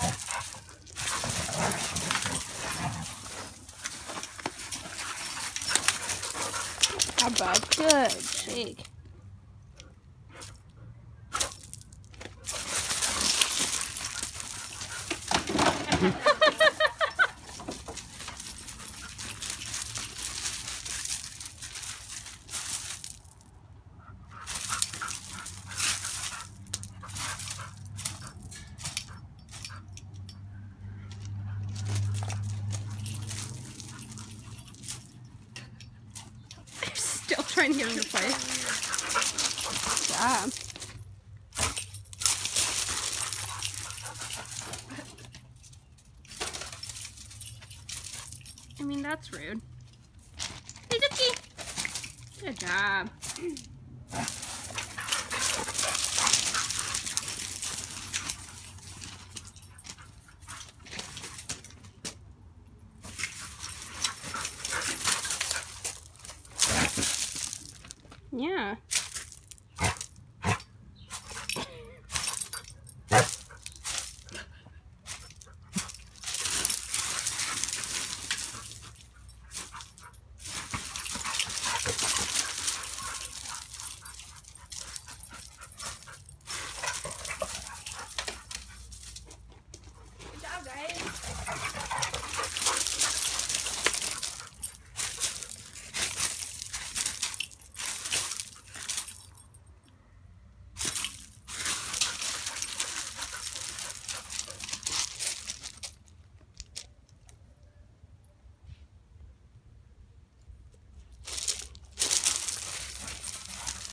How about good shake? Trying to get him to play. I mean, that's rude. Hey! Good job. Yeah.